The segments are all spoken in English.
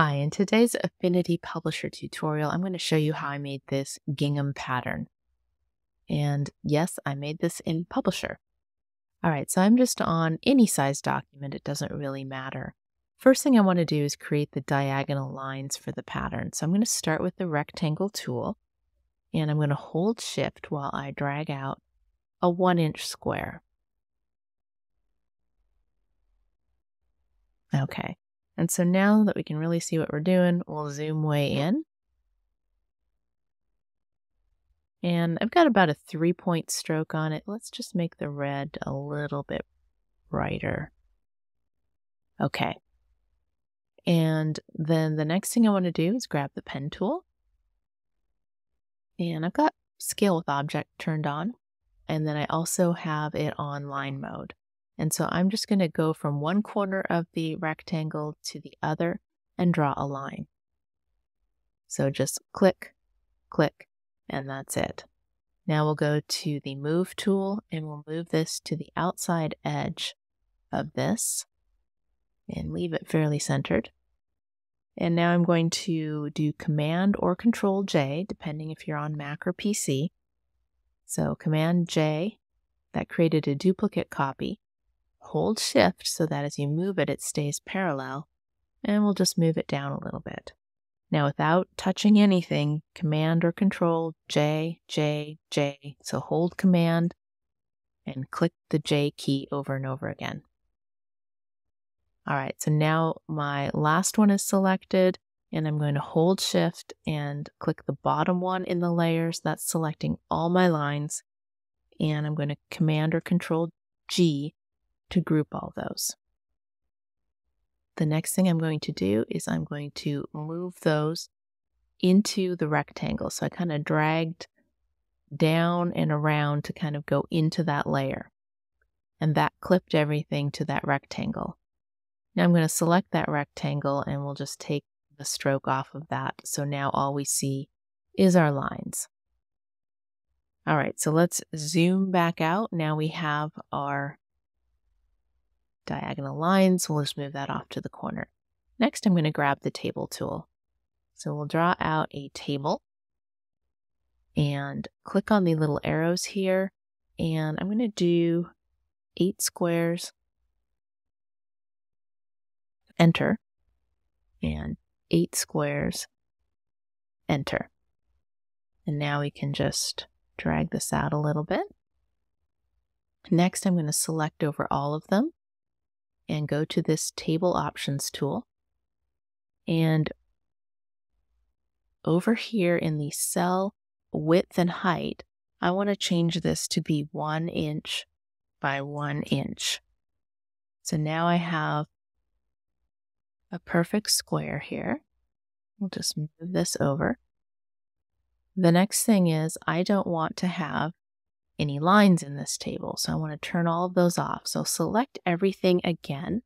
Hi, in today's Affinity Publisher tutorial, I'm going to show you how I made this gingham pattern. And yes, I made this in Publisher. All right, so I'm just on any size document. It doesn't really matter. First thing I want to do is create the diagonal lines for the pattern. So I'm going to start with the rectangle tool and I'm going to hold shift while I drag out a one inch square. Okay, and so now that we can really see what we're doing, we'll zoom way in. And I've got about a three point stroke on it. Let's just make the red a little bit brighter. Okay. And then the next thing I want to do is grab the pen tool. And I've got scale with object turned on. And then I also have it on line mode. And so I'm just going to go from one corner of the rectangle to the other and draw a line. So just click, click, and that's it. Now we'll go to the move tool and we'll move this to the outside edge of this and leave it fairly centered. And now I'm going to do Command or Control J, depending if you're on Mac or PC. So Command J, that created a duplicate copy. Hold Shift so that as you move it, it stays parallel, and we'll just move it down a little bit. Now, without touching anything, Command or Control J, J, J. So hold Command and click the J key over and over again. All right, so now my last one is selected and I'm going to hold shift and click the bottom one in the layers. That's selecting all my lines. And I'm going to command or control G to group all those. The next thing I'm going to do is I'm going to move those into the rectangle. So I kind of dragged down and around to kind of go into that layer. And that clipped everything to that rectangle. Now I'm going to select that rectangle and we'll just take the stroke off of that. So now all we see is our lines. All right, so let's zoom back out. Now we have our diagonal lines. We'll just move that off to the corner. Next, I'm going to grab the table tool. So we'll draw out a table and click on the little arrows here. And I'm going to do eight squares enter, and eight squares, enter. And now we can just drag this out a little bit. Next, I'm going to select over all of them and go to this table options tool. And over here in the cell width and height, I want to change this to be one inch by one inch. So now I have a perfect square here. We'll just move this over. The next thing is I don't want to have any lines in this table, so I want to turn all of those off. So select everything again,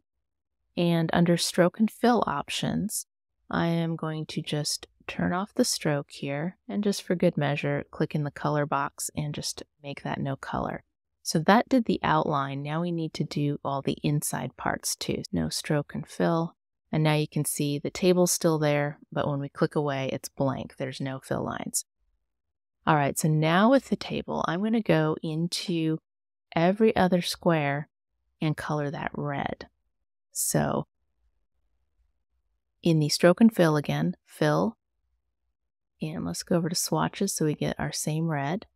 and under stroke and fill options, I am going to just turn off the stroke here, and just for good measure, click in the color box and just make that no color. So that did the outline. Now we need to do all the inside parts too. No stroke and fill, and now you can see the table's still there, but when we click away, it's blank. There's no fill lines. All right, so now with the table, I'm going to go into every other square and color that red. So in the stroke and fill again, fill, and let's go over to swatches so we get our same red.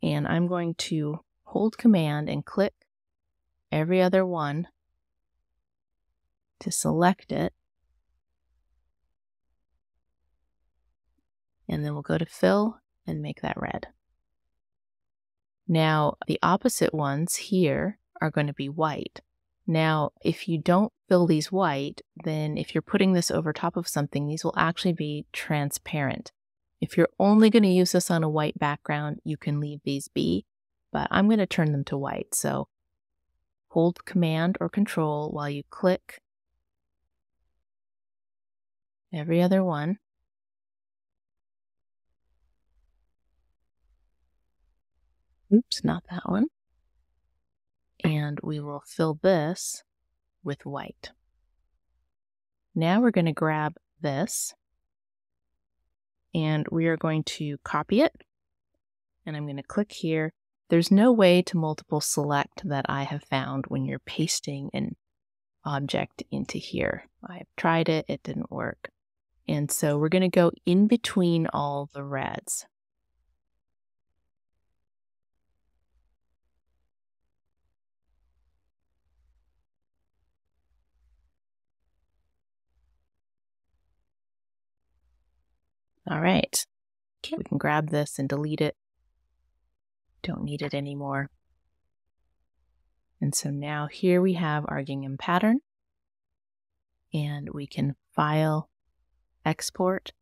And I'm going to hold command and click every other one to select it. And then we'll go to fill and make that red. Now, the opposite ones here are going to be white. Now, if you don't fill these white, then if you're putting this over top of something, these will actually be transparent. If you're only going to use this on a white background, you can leave these be, but I'm going to turn them to white. So hold Command or Control while you click every other one. Oops, not that one. And we will fill this with white. now we're going to grab this and we are going to copy it. And I'm going to click here. There's no way to multiple select that I have found when you're pasting an object into here. I've tried it, it didn't work. And so we're going to go in between all the reds. All right. We can grab this and delete it. Don't need it anymore. And so now here we have our gingham pattern. And we can file, export.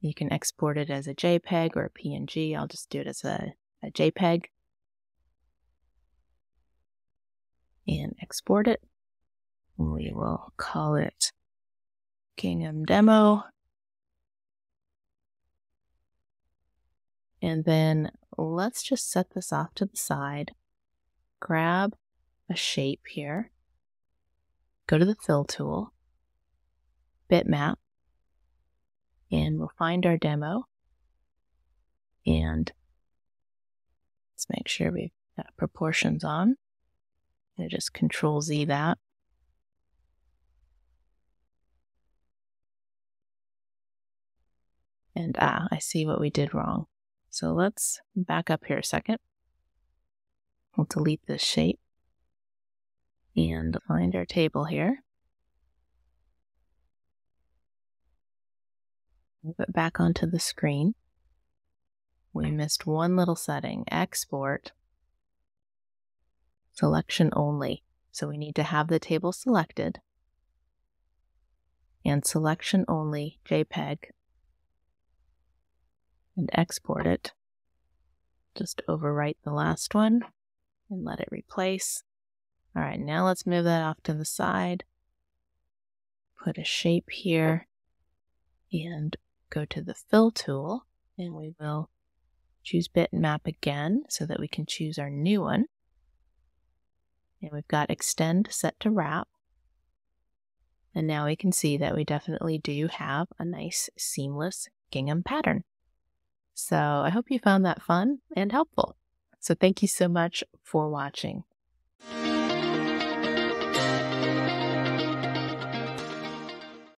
You can export it as a JPEG or a PNG. I'll just do it as a, a JPEG. And export it. We will call it Gingham Demo And then let's just set this off to the side, grab a shape here, go to the fill tool, bitmap, and we'll find our demo. And let's make sure we've got proportions on. And just control Z that. And ah, I see what we did wrong. So let's back up here a second. We'll delete this shape and find our table here. Move it back onto the screen. We missed one little setting, export, selection only. So we need to have the table selected and selection only JPEG and export it. Just overwrite the last one and let it replace. All right, now let's move that off to the side. Put a shape here and go to the fill tool and we will choose bitmap again so that we can choose our new one. And we've got extend set to wrap. And now we can see that we definitely do have a nice seamless gingham pattern. So I hope you found that fun and helpful. So thank you so much for watching.